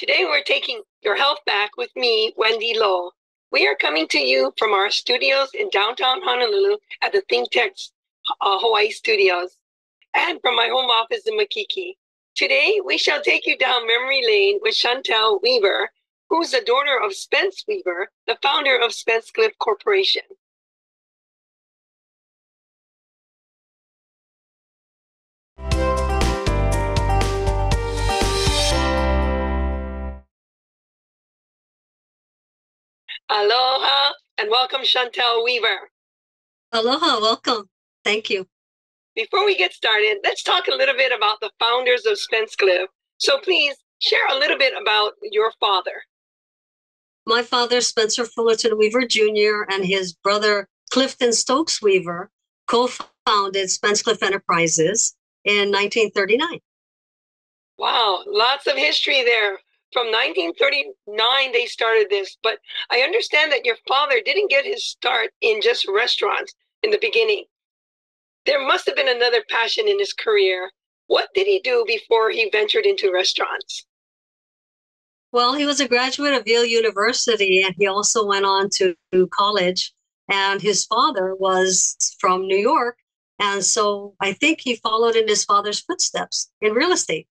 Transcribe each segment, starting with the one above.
Today we're taking your health back with me, Wendy Loh. We are coming to you from our studios in downtown Honolulu at the Think Tech uh, Hawaii studios and from my home office in Makiki. Today we shall take you down memory lane with Chantal Weaver, who's the daughter of Spence Weaver, the founder of Spencecliff Corporation. Aloha and welcome, Chantal Weaver. Aloha, welcome. Thank you. Before we get started, let's talk a little bit about the founders of Spence So please share a little bit about your father. My father, Spencer Fullerton Weaver Jr., and his brother, Clifton Stokes Weaver, co founded Spencecliff Enterprises in 1939. Wow, lots of history there from 1939 they started this but i understand that your father didn't get his start in just restaurants in the beginning. There must have been another passion in his career. What did he do before he ventured into restaurants? Well he was a graduate of yale university and he also went on to college. And his father was from new york and so i think he followed in his father's footsteps in real estate.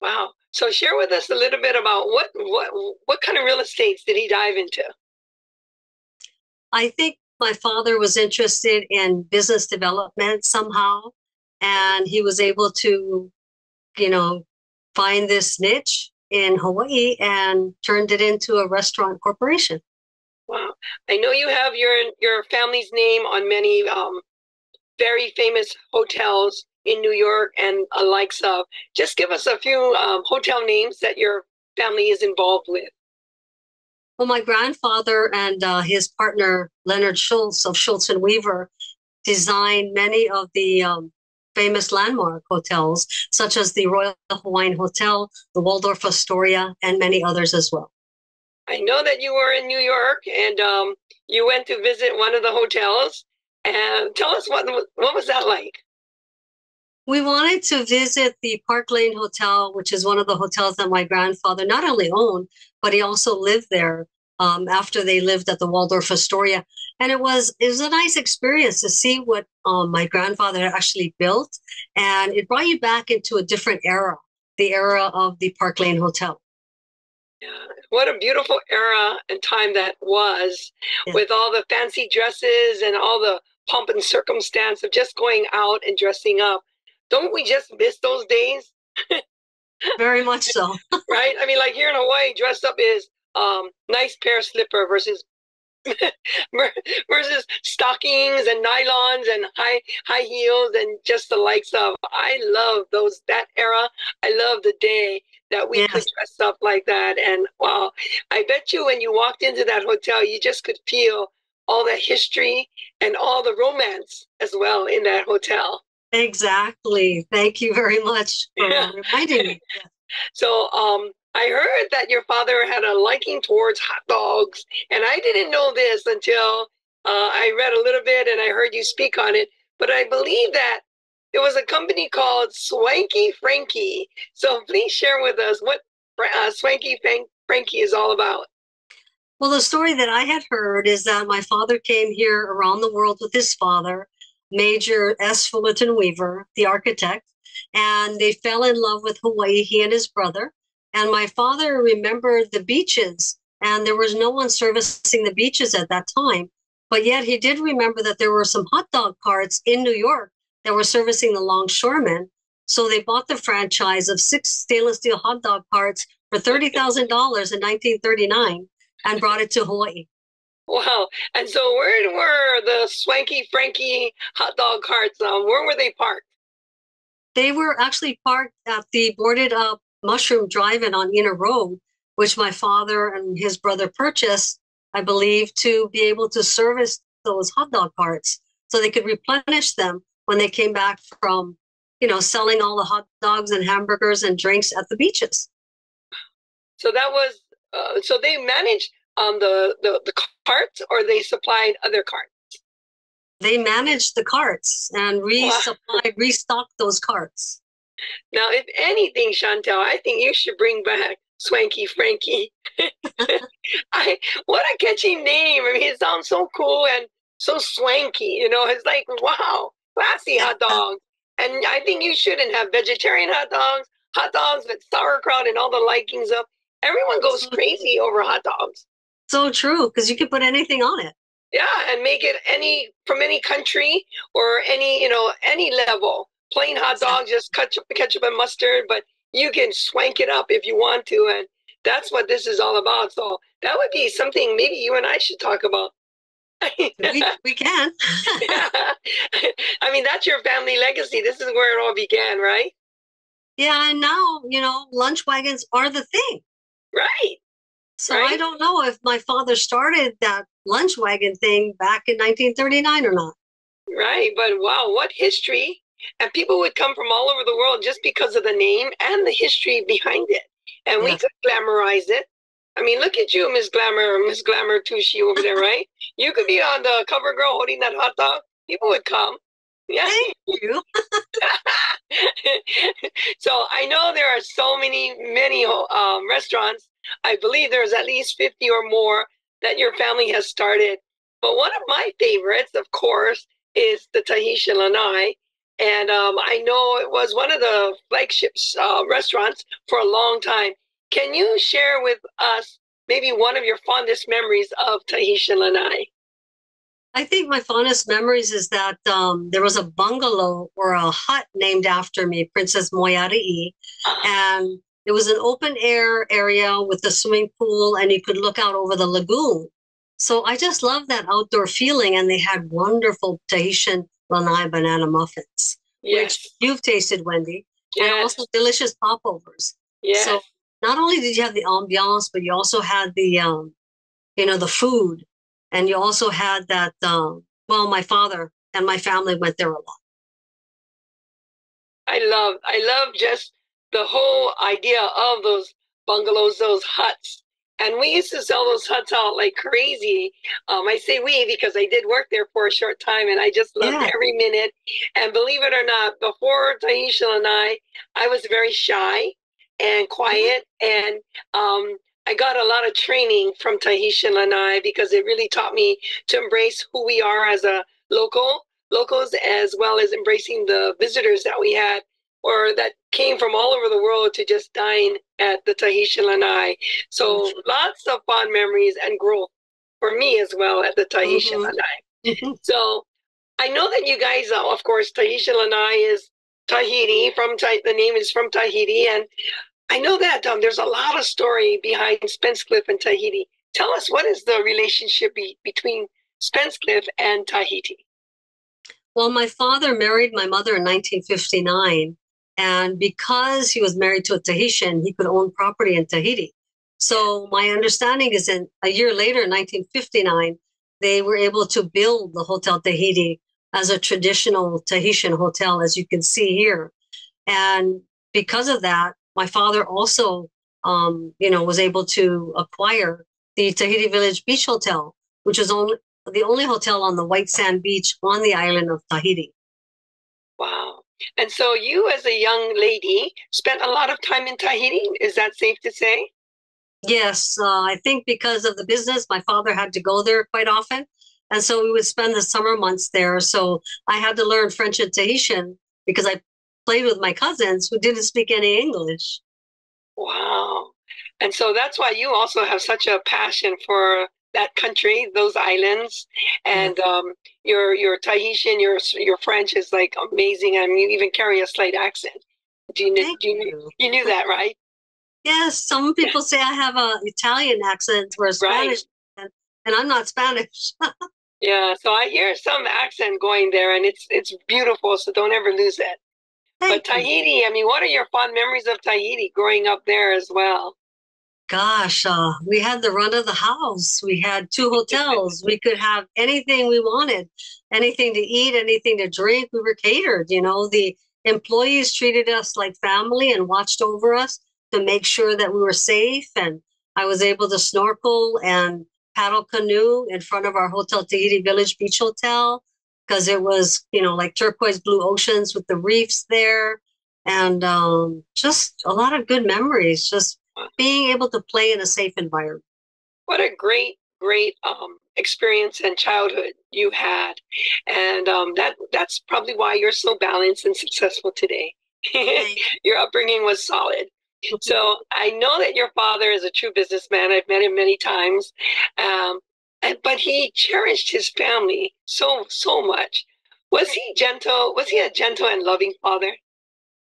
Wow so share with us a little bit about what what what kind of real estates did he dive into? I think my father was interested in business development somehow, and he was able to, you know, find this niche in Hawaii and turned it into a restaurant corporation. Wow! I know you have your your family's name on many um, very famous hotels in New York and a likes of. Just give us a few um, hotel names that your family is involved with. Well, my grandfather and uh, his partner Leonard Schultz of Schultz and Weaver designed many of the um, famous landmark hotels, such as the Royal Hawaiian Hotel, the Waldorf Astoria, and many others as well. I know that you were in New York and um, you went to visit one of the hotels. And tell us what what was that like? We wanted to visit the Park Lane Hotel, which is one of the hotels that my grandfather not only owned, but he also lived there um, after they lived at the Waldorf Astoria. And it was it was a nice experience to see what um, my grandfather actually built, and it brought you back into a different era, the era of the Park Lane Hotel. Yeah, what a beautiful era and time that was, yeah. with all the fancy dresses and all the pomp and circumstance of just going out and dressing up don't we just miss those days? Very much so. right? I mean, like here in Hawaii, dressed up is um, nice pair of slipper versus versus stockings and nylons and high high heels and just the likes of I love those that era. I love the day that we yes. could dress up like that. And wow, I bet you when you walked into that hotel, you just could feel all the history and all the romance as well in that hotel. Exactly. Thank you very much for yeah. reminding me. So, um, I heard that your father had a liking towards hot dogs, and I didn't know this until uh, I read a little bit and I heard you speak on it. But I believe that there was a company called Swanky Frankie. So please share with us what uh, Swanky Frankie is all about. Well, the story that I had heard is that my father came here around the world with his father Major S. Fullerton Weaver, the architect, and they fell in love with Hawaii, he and his brother. And my father remembered the beaches, and there was no one servicing the beaches at that time. But yet he did remember that there were some hot dog carts in New York that were servicing the longshoremen. So they bought the franchise of six stainless steel hot dog carts for $30,000 in 1939 and brought it to Hawaii. Wow. And so where were the swanky Frankie hot dog carts? Um, where were they parked? They were actually parked at the boarded up Mushroom Drive-In on Ena Road, which my father and his brother purchased, I believe, to be able to service those hot dog carts so they could replenish them when they came back from, you know, selling all the hot dogs and hamburgers and drinks at the beaches. So that was, uh, so they managed um, the, the, the carts or they supplied other carts? They managed the carts and resupplied, wow. restocked those carts. Now, if anything, Chantal, I think you should bring back Swanky Frankie. I what a catchy name. I mean, it sounds so cool and so swanky. You know, it's like wow, classy hot dogs. And I think you shouldn't have vegetarian hot dogs, hot dogs with sauerkraut and all the likings of. Everyone goes crazy over hot dogs. So true, because you can put anything on it. Yeah, and make it any from any country or any you know any level. Plain hot dog, just ketchup, ketchup and mustard, but you can swank it up if you want to, and that's what this is all about. So that would be something maybe you and I should talk about. we, we can. yeah. I mean, that's your family legacy. This is where it all began, right? Yeah, and now, you know, lunch wagons are the thing. Right. So Right. I don't know if my father started that lunch wagon thing back in 1939 or not. Right. But wow, what history. And people would come from all over the world just because of the name and the history behind it. And we could glamorize it. I mean, look at you, Miss Glamour, Miss Glamour Tushy over there, right? You could be on the cover girl holding that hot dog. People would come. Yeah. Thank you. so I know there are so many, many um, restaurants. I believe there's at least 50 or more that your family has started. But one of my favorites, of course, is the Tahitian Lanai. And um, I know it was one of the flagship uh, restaurants for a long time. Can you share with us maybe one of your fondest memories of Tahitian Lanai? I think my fondest memories is that um, there was a bungalow or a hut named after me, Princess Moearii, and it was an open air area with a swimming pool, and you could look out over the lagoon. So I just love that outdoor feeling, and they had wonderful Tahitian lanai banana muffins, Yes. which you've tasted, Wendy, and also delicious popovers. yes. So not only did you have the ambiance, but you also had the, um, you know, the food, and you also had that. Um, well, my father and my family went there a lot. I love I love just the whole idea of those bungalows, those huts. And we used to sell those huts out like crazy. Um, I say we because I did work there for a short time and I just loved Yeah. every minute. And believe it or not, before Tahitian Lanai, I was very shy and quiet. And um, I got a lot of training from Tahitian Lanai because it really taught me to embrace who we are as a local, locals, as well as embracing the visitors that we had or that came from all over the world to just dine at the Tahitian Lanai. So lots of fond memories and growth for me as well at the Tahitian Mhm. Lanai. So I know that you guys, uh, of course, Tahitian Lanai is Tahiti from Ta- the name is from Tahiti, and I know that um, there's a lot of story behind Spencecliff and Tahiti. Tell us what is the relationship be- between Spencecliff and Tahiti? Well, my father married my mother in 1959. And because he was married to a Tahitian, he could own property in Tahiti. So my understanding is in a year later, in 1959, they were able to build the Hotel Tahiti as a traditional Tahitian hotel, as you can see here. And because of that, my father also, um, you know, was able to acquire the Tahiti Village Beach Hotel, which is only the only hotel on the white sand beach on the island of Tahiti. Wow. And so you, as a young lady, spent a lot of time in Tahiti. Is that safe to say? Yes, uh, I think because of the business, my father had to go there quite often. And so we would spend the summer months there. So I had to learn French and Tahitian because I played with my cousins who didn't speak any English. Wow. And so that's why you also have such a passion for that country, those islands, and um, your your Tahitian, your your French is like amazing, and you even carry a slight accent. Do you, kn- do you, you. you knew that, right? Yes, some people say I have a Italian accent or a Spanish accent, and I'm not Spanish. Yeah. So I hear some accent going there, and it's it's beautiful. So don't ever lose it. But Thank you. Tahiti, I mean, what are your fond memories of Tahiti growing up there as well? Gosh, uh, we had the run of the house. We had two hotels. we could have anything we wanted, anything to eat, anything to drink. We were catered. You know, the employees treated us like family and watched over us to make sure that we were safe. And I was able to snorkel and paddle canoe in front of our Hotel Tahiti Village Beach Hotel because it was, you know, like turquoise blue oceans with the reefs there. And um, just a lot of good memories. Just being able to play in a safe environment. What a great, great um, experience and childhood you had, and um, that that's probably why you're so balanced and successful today. Your upbringing was solid. So I know that your father is a true businessman. I've met him many times, um, and, but he cherished his family so so much. Was he gentle? Was he a gentle and loving father?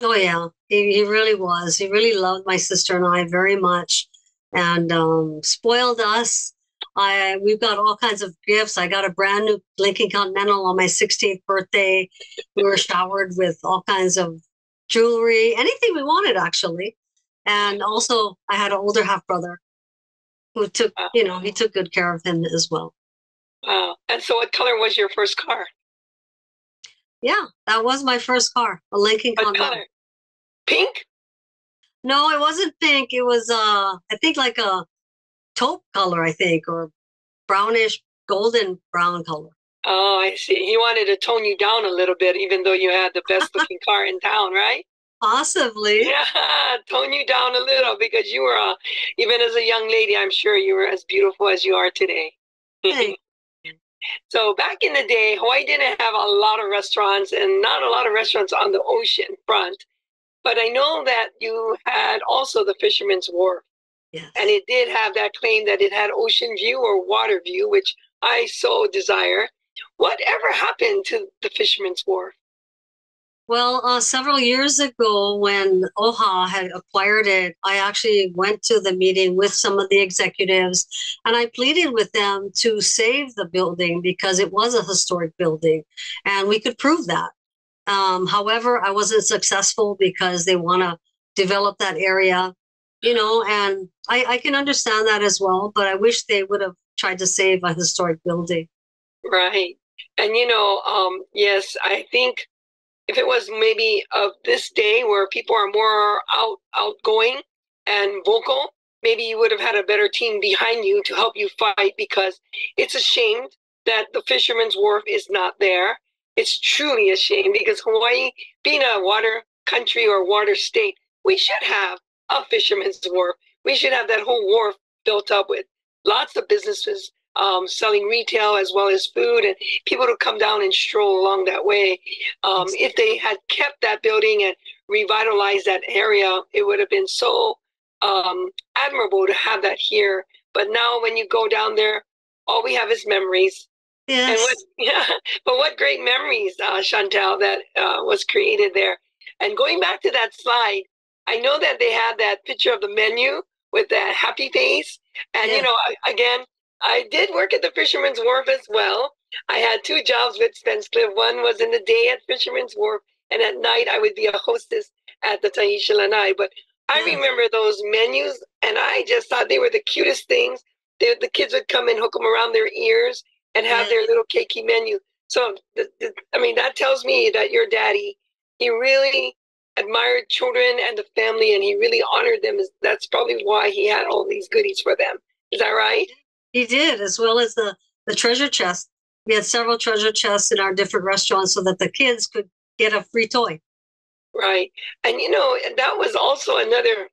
Oh yeah, he, he really was. He really loved my sister and I very much, and um, spoiled us. I we've got all kinds of gifts. I got a brand new Lincoln Continental on my 16th birthday. We were showered with all kinds of jewelry, anything we wanted actually. And also, I had an older half brother who took, you know, he took good care of him as well. Wow. And so, what color was your first car? Yeah, that was my first car, a Lincoln what Continental. Color? Pink? No, it wasn't pink. It was, uh, I think, like a taupe color, I think, or brownish, golden brown color. Oh, I see. He wanted to tone you down a little bit, even though you had the best looking car in town, right? Possibly. Yeah, tone you down a little because you were, uh, even as a young lady, I'm sure you were as beautiful as you are today. so back in the day, Hawaii didn't have a lot of restaurants and not a lot of restaurants on the ocean front. But I know that you had also the Fisherman's Wharf. Yes. And it did have that claim that it had ocean view or water view, which I so desire. Whatever happened to the Fisherman's Wharf? Well, uh, several years ago, when OHA had acquired it, I actually went to the meeting with some of the executives and I pleaded with them to save the building because it was a historic building and we could prove that. Um, however, I wasn't successful because they want to develop that area, you know, and I, I can understand that as well, but I wish they would have tried to save a historic building. Right. And, you know, um, yes, I think if it was maybe of this day where people are more out outgoing and vocal, maybe you would have had a better team behind you to help you fight because it's a shame that the fisherman's wharf is not there. It's truly a shame because Hawaii, being a water country or water state, we should have a fisherman's wharf. We should have that whole wharf built up with lots of businesses um, selling retail as well as food, and people to come down and stroll along that way. Um, if they had kept that building and revitalized that area, it would have been so um, admirable to have that here. But now, when you go down there, all we have is memories. Yes. And what, yeah, but what great memories, uh, Chantal, that uh, was created there. And going back to that slide, I know that they had that picture of the menu with that happy face. And, yeah. you know, again, I did work at the Fisherman's Wharf as well. I had two jobs with Spence One was in the day at Fisherman's Wharf, and at night I would be a hostess at the Tahitian Lanai. But I hmm. remember those menus, and I just thought they were the cutest things. They, the kids would come and hook them around their ears and have their hmm. little keiki menu. So, the, the, I mean, that tells me that your daddy, he really admired children and the family, and he really honored them. That's probably why he had all these goodies for them. Is that right? He did, as well as the, the treasure chest. We had several treasure chests in our different restaurants so that the kids could get a free toy. Right. And you know, that was also another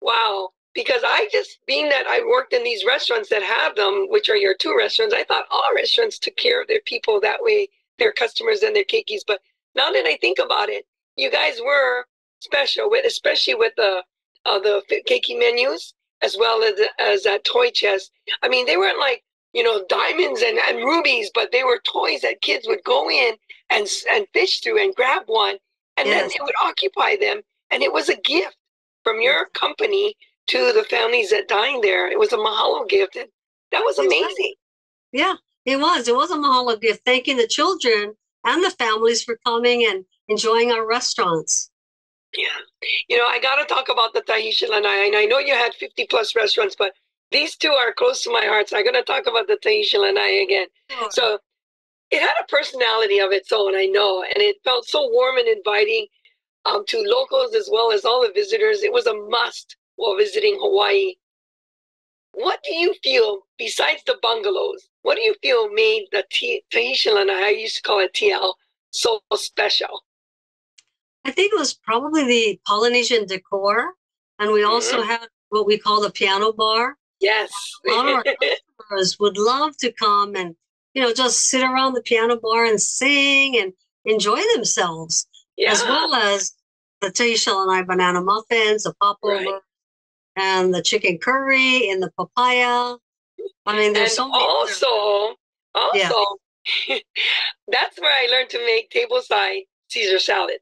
wow, because I just, being that I worked in these restaurants that have them, which are your two restaurants, I thought all restaurants took care of their people that way, their customers and their keikis. But now that I think about it, you guys were special with, especially with the uh, the keiki menus as well as as that toy chest. I mean, they weren't like you know diamonds and, and rubies, but they were toys that kids would go in and and fish through and grab one, and yes. then it would occupy them, and it was a gift from your company to the families that dined there. It was a mahalo gift, and that was amazing. Yeah, it was. It was a mahalo gift, thanking the children and the families for coming and enjoying our restaurants. Yeah. You know, I got to talk about the Tahitian Lanai. And I know you had 50 plus restaurants, but these two are close to my heart. So I'm going to talk about the Tahitian Lanai again. Sure. So it had a personality of its own, I know. And it felt so warm and inviting um, to locals as well as all the visitors. It was a must while visiting Hawaii. What do you feel, besides the bungalows, what do you feel made the T- Tahitian Lanai, I used to call it TL, so special? I think it was probably the Polynesian decor. And we also mm-hmm. had what we call the piano bar. Yes. A lot of our customers would love to come and, you know, just sit around the piano bar and sing and enjoy themselves, yeah. as well as the Tahitian Lanai banana muffins, the popover, Right. and the chicken curry and the papaya. I mean, there's and so other- also, also, Yeah. that's where I learned to make tableside Caesar salad.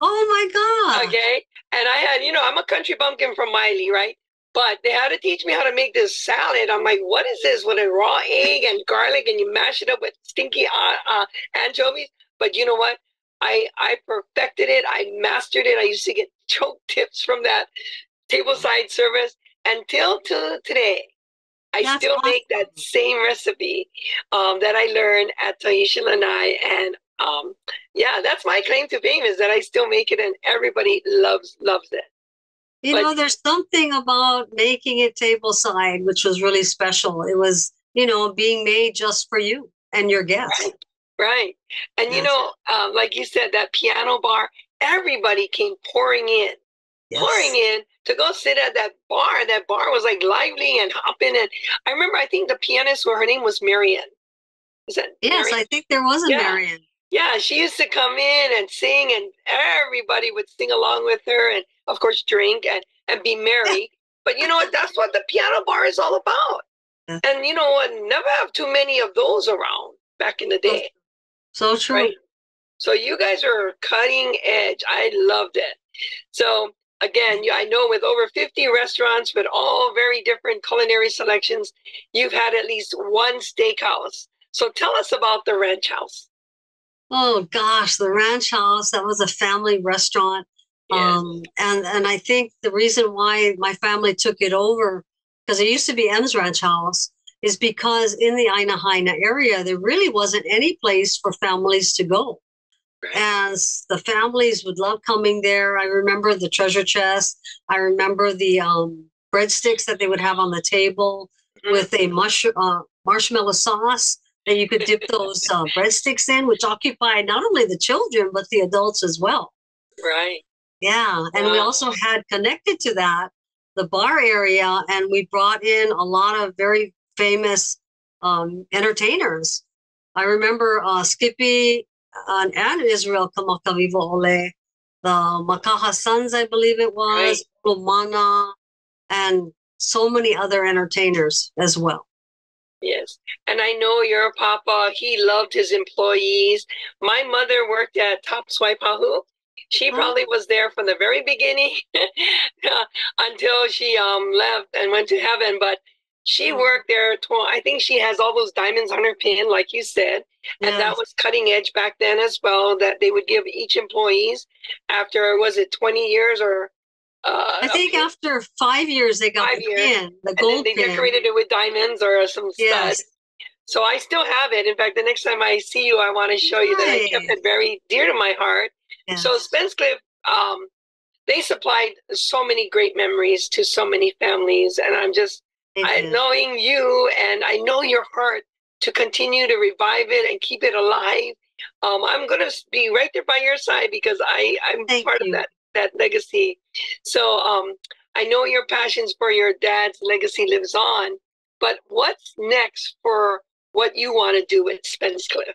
Oh my God. Okay. And I had, you know, I'm a country bumpkin from Maili, right? But they had to teach me how to make this salad. I'm like, what is this with a raw egg and garlic and you mash it up with stinky uh, uh, anchovies? But you know what? I, I perfected it. I mastered it. I used to get choke tips from that tableside service until to today. I That's still make that same recipe um, that I learned at Tahitian Lanai. And um, yeah, that's my claim to fame is that I still make it and everybody loves, loves it. You But- know, there's something about making it tableside, which was really special. It was, you know, being made just for you and your guests. Right. Right. And you know, um, like you said, that piano bar, everybody came pouring in, Yes. pouring in to go sit at that bar. That bar was like lively and hopping. And I remember, I think the pianist, her name was Marian. Is that Yes, Marian? I think there was a Yeah. Marion. Yeah, she used to come in and sing, and everybody would sing along with her, and of course, drink and, and be merry. But you know what? That's what the piano bar is all about. Yeah. And you know what? Never have too many of those around back in the day. So true. Right. So you guys are cutting edge. I loved it. So again, mm. I know with over 50 restaurants with all very different culinary selections, you've had at least one steakhouse. So tell us about the ranch house. Oh gosh, the ranch house, that was a family restaurant. Yes. Um, and and I think the reason why my family took it over, because it used to be M's Ranch House, is because in the Aina Haina area, there really wasn't any place for families to go. Right. And the families would love coming there. I remember the treasure chest. I remember the um, breadsticks that they would have on the table Mhm. with a mush, uh, marshmallow sauce that you could dip those uh, breadsticks in, which occupied not only the children, but the adults as well. Right. Yeah, and we also had connected to that the bar area, and we brought in a lot of very famous um, entertainers. I remember uh, Skippy and, and Israel Kamakawiwo'ole, the Makaha Sons, I believe it was, Lumana, and so many other entertainers as well. Yes. And I know your papa, he loved his employees. My mother worked at Tops Waipahu. She Oh. probably was there from the very beginning until she um, left and went to heaven. But she Oh. worked there. I think she has all those diamonds on her pin, like you said. And that was cutting edge back then as well, that they would give each employees after, was it 20 years or? Uh, I think a- after five years, they got Five the years. pin, the gold they pin. decorated it with diamonds or some Yes. So I still have it. In fact, the next time I see you, I want to show you that I kept it very dear to my heart. Yes. So Spencecliff, um, they supplied so many great memories to so many families, and I'm just I, knowing you, and I know your heart to continue to revive it and keep it alive. Um, I'm gonna be right there by your side because I I'm Thank part you. of that that legacy. So um, I know your passions for your dad's legacy lives on, but what's next for what you want to do with Spencecliff?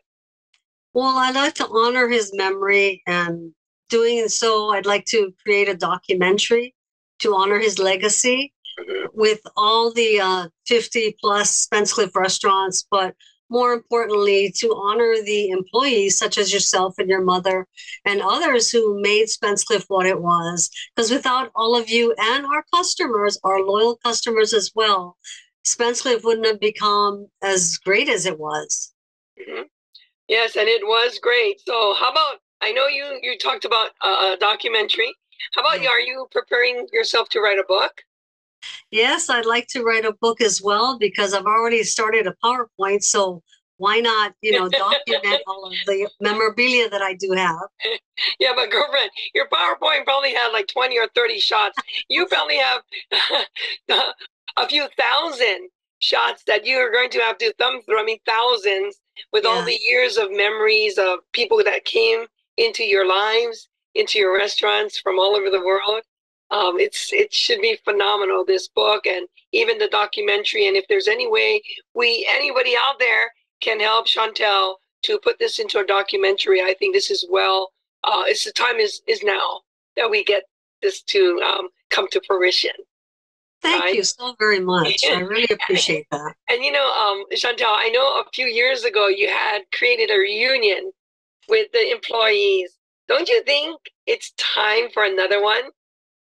Well, I'd like to honor his memory, and doing so, I'd like to create a documentary to honor his legacy Mhm. with all the uh, 50 plus Spencecliff restaurants, but more importantly, to honor the employees such as yourself and your mother and others who made Spencecliff what it was. Because without all of you and our customers, our loyal customers as well, Spencecliff wouldn't have become as great as it was. Mhm. Yes, and it was great. So, how about? I know you you talked about uh, a documentary. How about you? Yeah. Are you preparing yourself to write a book? Yes, I'd like to write a book as well because I've already started a PowerPoint. So why not, you know, document all of the memorabilia that I do have? Yeah, but girlfriend, your PowerPoint probably had like twenty or thirty shots. You probably have a few thousand shots that you are going to have to thumb through. I mean, thousands with all the years of memories of people that came into your lives, into your restaurants from all over the world. Um, it's it should be phenomenal. This book and even the documentary. And if there's any way we anybody out there can help Chantal to put this into a documentary, I think this is well. Uh, it's the time is is now that we get this to um, come to fruition. Thank right? you so very much. I really appreciate that. And you know, um, Chantal, I know a few years ago you had created a reunion with the employees. Don't you think it's time for another one?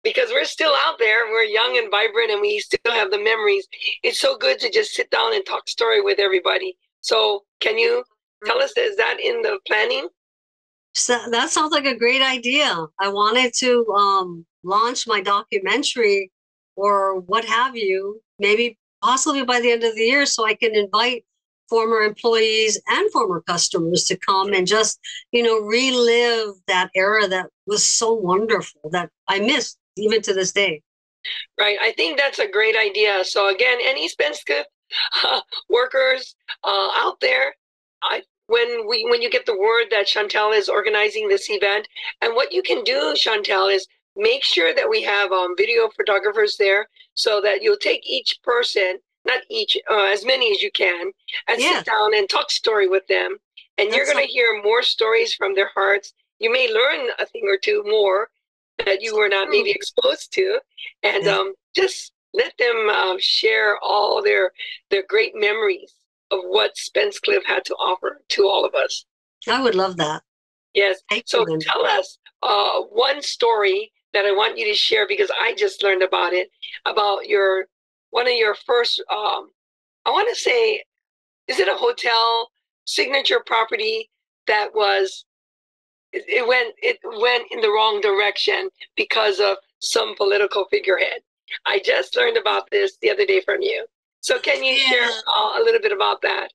Because we're still out there, we're young and vibrant, and we still have the memories. It's so good to just sit down and talk story with everybody. So, can you tell us, is that in the planning? So that sounds like a great idea. I wanted to um, launch my documentary or what have you, maybe possibly by the end of the year, so I can invite former employees and former customers to come and just, you know, relive that era that was so wonderful that I miss even to this day. Right. I think that's a great idea. So again, any Spencecliff uh, workers uh, out there, I when we when you get the word that Chantal is organizing this event, and what you can do, Chantal, is make sure that we have um, video photographers there so that you'll take each person not each uh, as many as you can and yeah. sit down and talk story with them and That's you're going to hear more stories from their hearts you may learn a thing or two more that you were not maybe exposed to. And yeah. um, just let them uh, share all their their great memories of what Spencecliff had to offer to all of us. I would love that. Yes. Thank so you. tell us uh, one story that I want you to share because I just learned about it about your one of your first um, I want to say is it a hotel signature property that was it, it went it went in the wrong direction because of some political figurehead. I just learned about this the other day from you. So can you yeah. share uh, a little bit about that?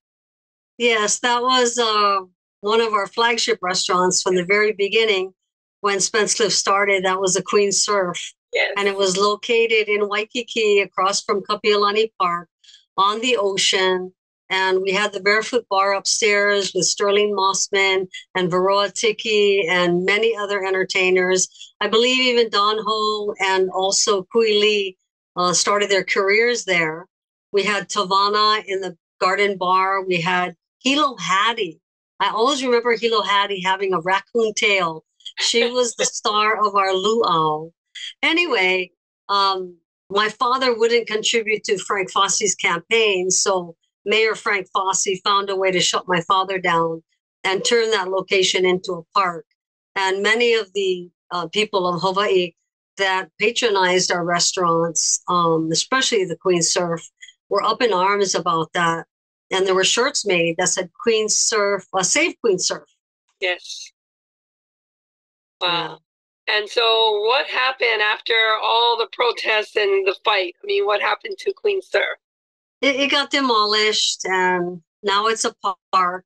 Yes, that was uh, one of our flagship restaurants from the very beginning when Spencecliff started, that was a Queen Surf. Yes. And it was located in Waikiki across from Kapiolani Park on the ocean. And we had the Barefoot Bar upstairs with Sterling Mossman and Varroa Tiki and many other entertainers. I believe even Don Ho and also Kui Lee uh, started their careers there. We had Tavana in the Garden Bar. We had Hilo Hattie. I always remember Hilo Hattie having a raccoon tail she was the star of our luau. Anyway, um, my father wouldn't contribute to Frank Fasi's campaign, so Mayor Frank Fasi found a way to shut my father down and turn that location into a park. And many of the uh, people of Hawaii that patronized our restaurants, um, especially the Queen Surf, were up in arms about that. And there were shirts made that said Queen Surf, uh, Save Queen Surf. Yes. Wow. Yeah. And so, what happened after all the protests and the fight? I mean, what happened to Queen Surf? It, it got demolished, and now it's a park.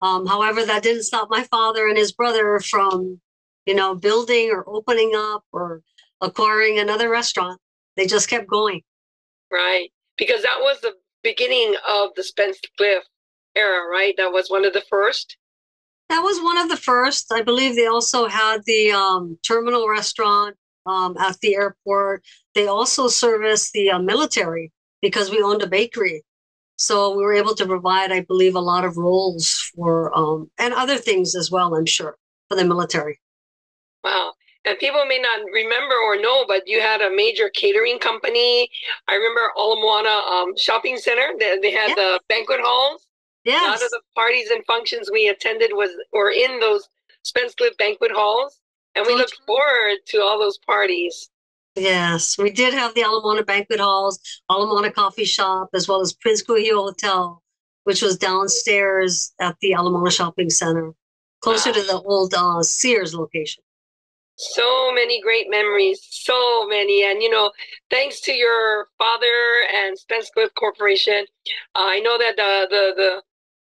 Um, however, that didn't stop my father and his brother from, you know, building or opening up or acquiring another restaurant. They just kept going. Right, because that was the beginning of the Spence Cliff era, right? That was one of the first. That was one of the first. I believe they also had the um, terminal restaurant um, at the airport. They also serviced the uh, military because we owned a bakery. So we were able to provide, I believe, a lot of roles for um, and other things as well. I'm sure for the military. Wow. And people may not remember or know, but you had a major catering company. I remember Ala Moana um, Shopping Center. They, they had yeah. the banquet halls. Yes. A lot of the parties and functions we attended was or in those Spencecliff banquet halls. And we looked forward to all those parties. Yes, we did have the Ala Moana banquet halls, Ala Moana coffee shop, as well as Prince Kuhio Hotel, which was downstairs at the Ala Moana shopping center, closer wow. to the old uh, Sears location. So many great memories, so many. And, you know, thanks to your father and Spencecliff Corporation, uh, I know that the, the, the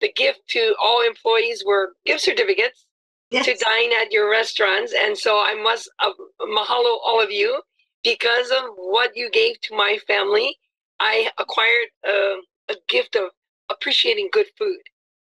the gift to all employees were gift certificates yes. to dine at your restaurants. And so I must uh, mahalo all of you because of what you gave to my family. I acquired a, a gift of appreciating good food.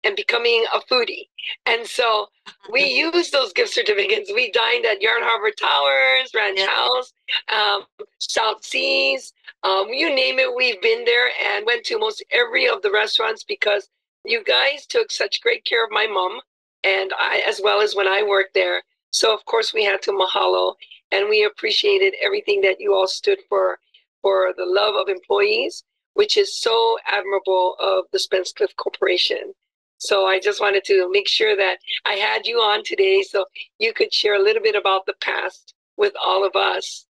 and becoming a foodie. And so we used those gift certificates. We dined at Yarn Harbor Towers, Ranch yeah. House, um, South Seas, um, you name it. We've been there and went to most every of the restaurants because you guys took such great care of my mom and I, as well as when I worked there. So of course we had to mahalo, and we appreciated everything that you all stood for for the love of employees, which is so admirable of the Spencecliff Corporation. So I just wanted to make sure that I had you on today so you could share a little bit about the past with all of us.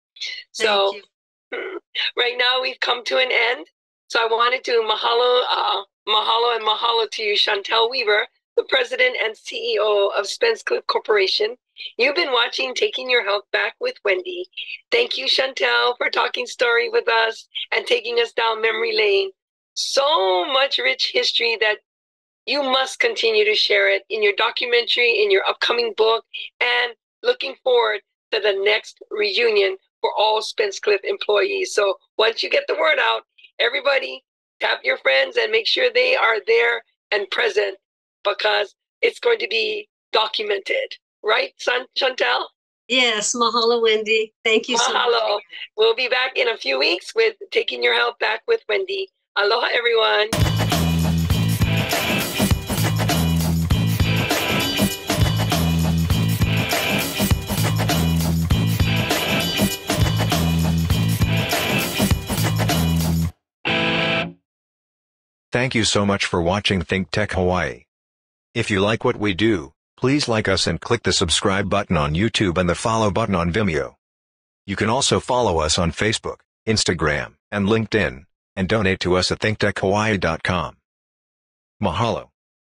So right now we've come to an end. So I wanted to mahalo, uh, mahalo and mahalo to you, Chantal Weaver, the president and CEO of Spencecliff Corporation. You've been watching Taking Your Health Back with Wendy. Thank you, Chantal, for talking story with us and taking us down memory lane. So much rich history that you must continue to share it in your documentary, in your upcoming book, and looking forward to the next reunion for all Spencecliff employees. So once you get the word out, everybody tap your friends and make sure they are there and present because it's going to be documented. Right, San- Chantal? Yes, mahalo, Wendy. Thank you mahalo. so much. We'll be back in a few weeks with Taking Your Health Back with Wendy. Aloha, everyone. Thank you so much for watching Think Tech Hawaii. If you like what we do, please like us and click the subscribe button on YouTube and the follow button on Vimeo. You can also follow us on Facebook, Instagram, and LinkedIn, and donate to us at thinktechhawaii.com. Mahalo.